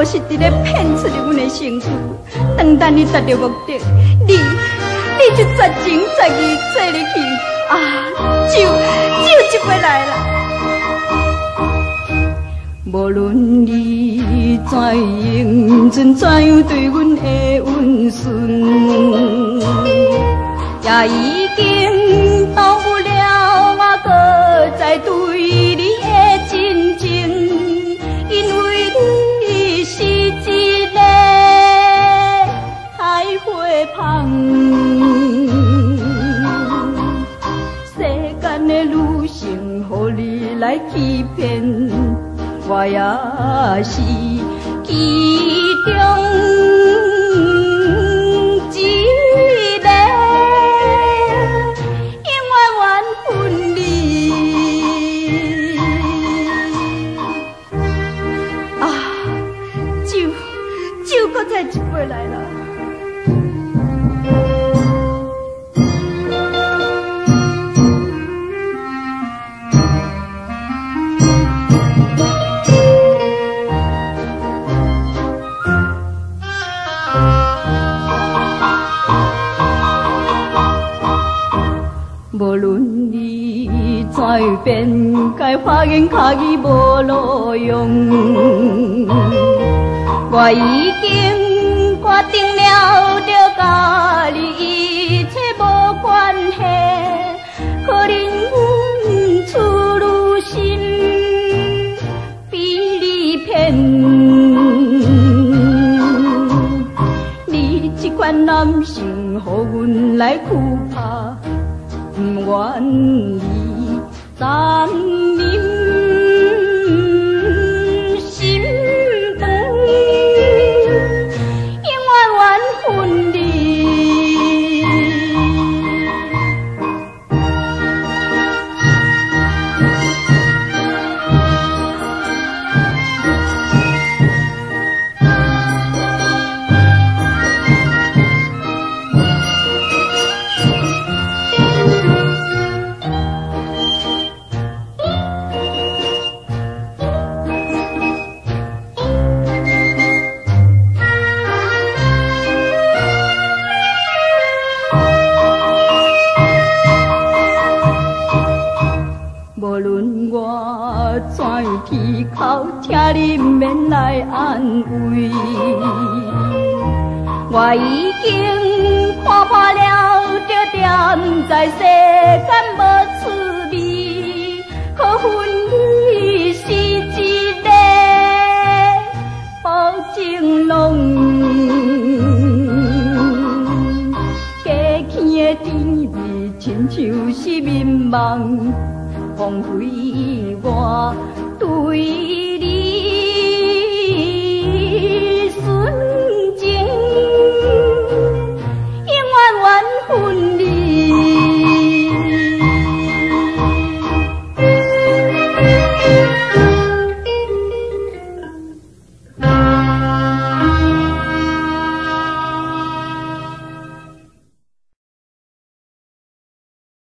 我是伫咧骗出阮的身躯。当等你达到目的，你你就绝情绝义做入去啊！就就就要来了。无论你怎认真，怎样对阮的温顺，也已经一个太会芳。世间的女性，互你来欺骗。我也是酒搁再一杯来了。无论你怎变，该发现卡伊无路用。我已经决定了，着甲你一切无关系。可能阮出入心比你偏，你这款男性，互阮来苦怕。不愿意暂论我怎样啼哭，请你免来安慰，我已经看破了，这点在世间无滋味。可恨你是一个薄情郎，过去的甜蜜亲像是迷茫，风吹我对。